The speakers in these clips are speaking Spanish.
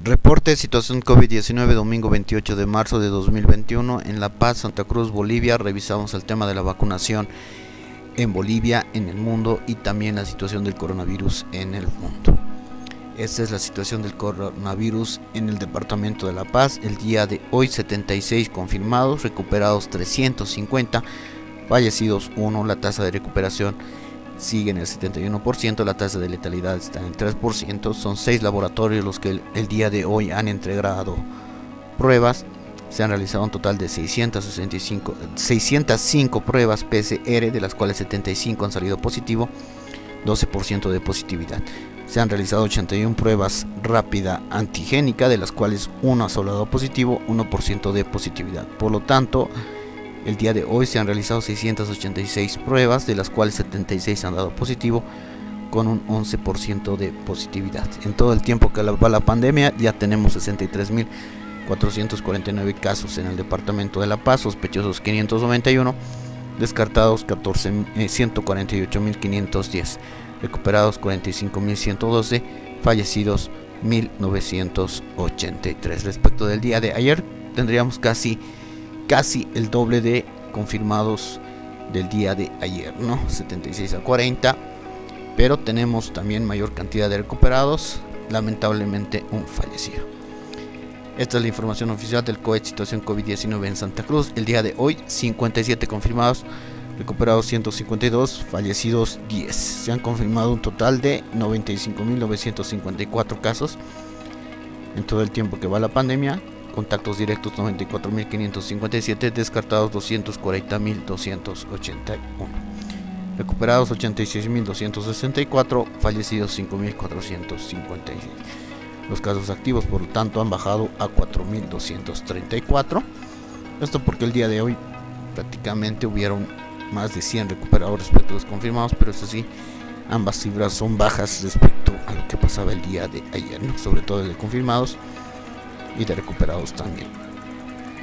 Reporte situación COVID-19 domingo 28 de marzo de 2021 en La Paz, Santa Cruz, Bolivia. Revisamos el tema de la vacunación en Bolivia, en el mundo y también la situación del coronavirus en el mundo. Esta es la situación del coronavirus en el departamento de La Paz. El día de hoy 76 confirmados, recuperados 350, fallecidos 1, la tasa de recuperación sigue en el 71%, la tasa de letalidad está en el 3%, son 6 laboratorios los que el, día de hoy han entregado pruebas, se han realizado un total de 665, 605 pruebas PCR, de las cuales 75 han salido positivo, 12% de positividad. Se han realizado 81 pruebas rápida antigénica, de las cuales 1 ha solo dado positivo, 1% de positividad. Por lo tanto, el día de hoy se han realizado 686 pruebas, de las cuales 76 han dado positivo, con un 11% de positividad. En todo el tiempo que va la pandemia ya tenemos 63.449 casos en el departamento de La Paz, sospechosos 591, descartados 14, 148.510, eh, recuperados 45.112, fallecidos 1.983. Respecto del día de ayer, tendríamos casi casi el doble de confirmados del día de ayer, ¿no? 76 a 40. Pero tenemos también mayor cantidad de recuperados, lamentablemente un fallecido. Esta es la información oficial del situación COVID-19 en Santa Cruz. El día de hoy, 57 confirmados, recuperados 152, fallecidos 10. Se han confirmado un total de 95.954 casos en todo el tiempo que va la pandemia contactos directos 94.557, descartados 240.281, recuperados 86.264, fallecidos 5.456. Los casos activos, por lo tanto, han bajado a 4.234. Esto porque el día de hoy prácticamente hubieron más de 100 recuperados respecto a los confirmados, pero eso sí, ambas cifras son bajas respecto a lo que pasaba el día de ayer, sobre todo el de confirmados y de recuperados también.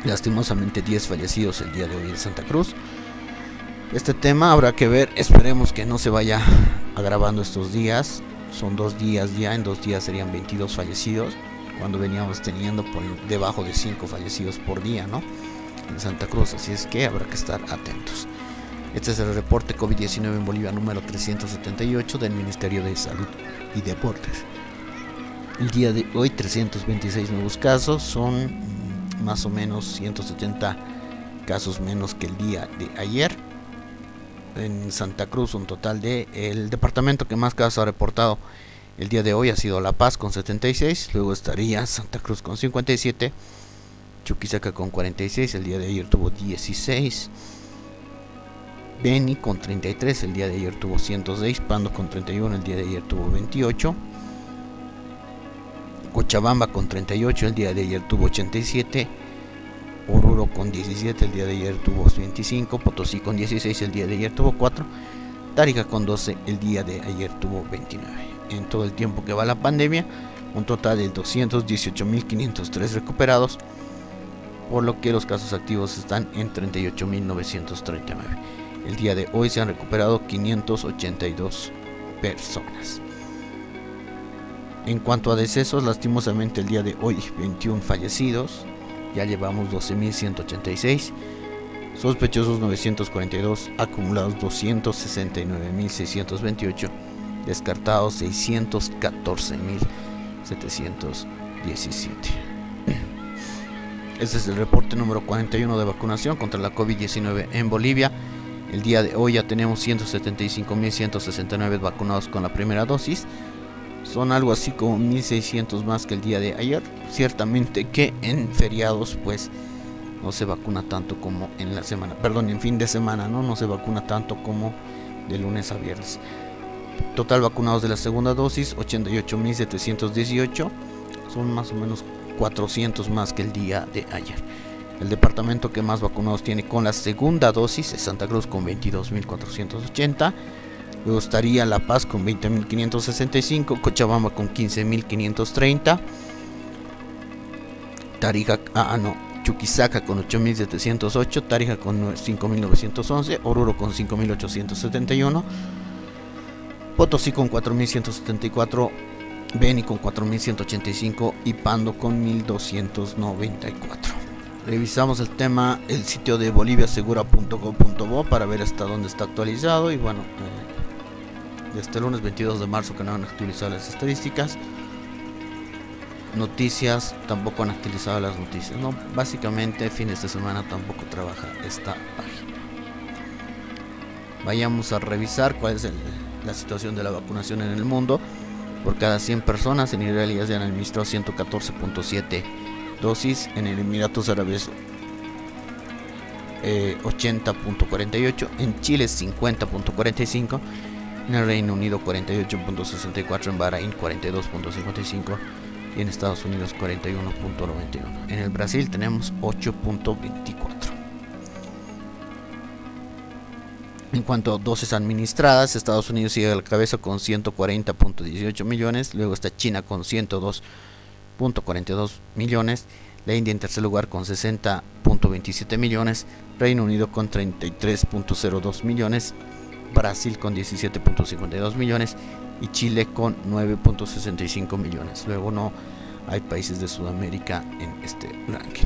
Lastimosamente 10 fallecidos el día de hoy en Santa Cruz. Este tema habrá que ver, esperemos que no se vaya agravando estos días. Son dos días ya, en dos días serían 22 fallecidos, cuando veníamos teniendo por debajo de 5 fallecidos por día, ¿no? En Santa Cruz, así es que habrá que estar atentos. Este es el reporte COVID-19 en Bolivia número 378 del Ministerio de Salud y Deportes. El día de hoy 326 nuevos casos, son más o menos 170 casos menos que el día de ayer. En Santa Cruz un total de el departamento que más casos ha reportado el día de hoy ha sido La Paz con 76, luego estaría Santa Cruz con 57, Chuquisaca con 46, el día de ayer tuvo 16. Beni con 33, el día de ayer tuvo 106, Pando con 31, el día de ayer tuvo 28. Cochabamba con 38, el día de ayer tuvo 87. Oruro con 17, el día de ayer tuvo 25. Potosí con 16, el día de ayer tuvo 4. Tarija con 12, el día de ayer tuvo 29. En todo el tiempo que va la pandemia, un total de 218.503 recuperados, por lo que los casos activos están en 38.939. El día de hoy se han recuperado 582 personas. En cuanto a decesos, lastimosamente el día de hoy 21 fallecidos, ya llevamos 12.186, sospechosos 942, acumulados 269.628, descartados 614.717. Este es el reporte número 41 de vacunación contra la COVID-19 en Bolivia. El día de hoy ya tenemos 175.169 vacunados con la primera dosis son algo así como 1600 más que el día de ayer. Ciertamente que en feriados pues no se vacuna tanto como en la semana, perdón, en fin de semana, ¿no? No se vacuna tanto como de lunes a viernes. Total vacunados de la segunda dosis, 88.718. Son más o menos 400 más que el día de ayer. El departamento que más vacunados tiene con la segunda dosis es Santa Cruz con 22.480. Luego estaría La Paz con 20.565, Cochabamba con 15.530, Tarija, ah, ah no, Chuquisaca con 8.708, Tarija con 5.911, Oruro con 5.871, Potosí con 4.174, Beni con 4.185 y Pando con 1.294. Revisamos el tema, el sitio de boliviasegura.com.bo para ver hasta dónde está actualizado y bueno, eh, el lunes 22 de marzo que no han actualizado las estadísticas. Noticias, tampoco han actualizado las noticias. No, básicamente fines de semana tampoco trabaja esta página. Vayamos a revisar cuál es la situación de la vacunación en el mundo. Por cada 100 personas en Israel ya se han administrado 114.7 dosis, en el Emiratos Árabes 80.48, eh, en Chile 50.45, en el Reino Unido 48.64, en Bahrein 42.55 y en Estados Unidos 41.91. En el Brasil tenemos 8.24. En cuanto a dosis administradas, Estados Unidos sigue a la cabeza con 140.18 millones, luego está China con 102.42 millones, la India en tercer lugar con 60.27 millones, Reino Unido con 33.02 millones, Brasil con 17.52 millones y Chile con 9.65 millones. Luego no hay países de Sudamérica en este ranking.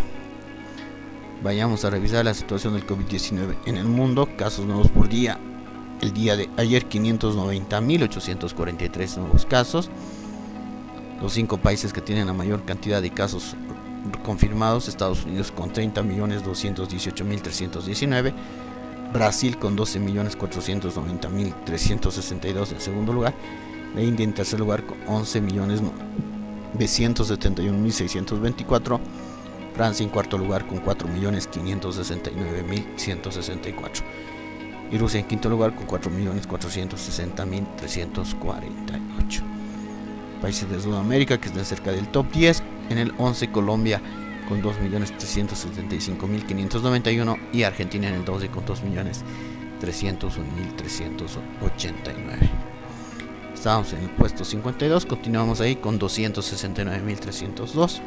Vayamos a revisar la situación del COVID-19 en el mundo, casos nuevos por día. El día de ayer 590.843 nuevos casos. Los cinco países que tienen la mayor cantidad de casos confirmados, Estados Unidos con 30.218.319, Brasil con 12.490.362 en segundo lugar, la India en tercer lugar con 11.971.624, Francia en cuarto lugar con 4.569.164 y Rusia en quinto lugar con 4.460.348. Países de Sudamérica que están cerca del top 10, en el 11 Colombia con 2.375.591 y Argentina en el 12 con 2.301.389. Estamos en el puesto 52, continuamos ahí con 269.302.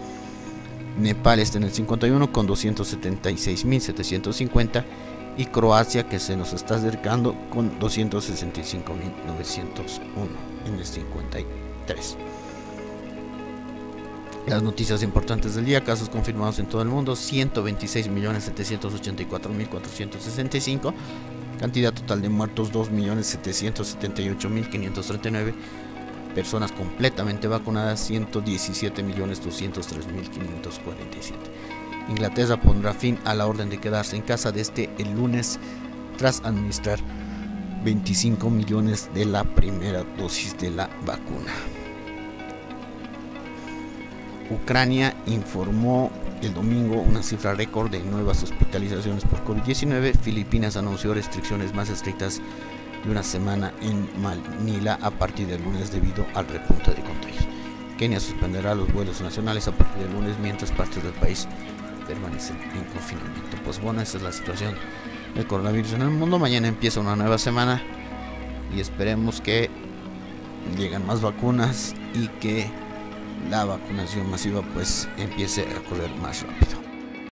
Nepal está en el 51 con 276.750 y Croacia que se nos está acercando con 265.901 en el 53. Las noticias importantes del día, casos confirmados en todo el mundo, 126.784.465, cantidad total de muertos 2.778.539 personas completamente vacunadas 117.203.547. Inglaterra pondrá fin a la orden de quedarse en casa desde el lunes tras administrar 25 millones de la primera dosis de la vacuna. Ucrania informó el domingo una cifra récord de nuevas hospitalizaciones por COVID-19. Filipinas anunció restricciones más estrictas de una semana en Manila a partir del lunes debido al repunte de contagios. Kenia suspenderá los vuelos nacionales a partir del lunes mientras partes del país permanecen en confinamiento. Pues bueno, esa es la situación del coronavirus en el mundo. Mañana empieza una nueva semana y esperemos que lleguen más vacunas y que la vacunación masiva pues empiece a correr más rápido.